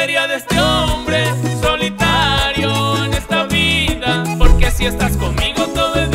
sería de este hombre solitario en esta vida? Porque si estás conmigo todo es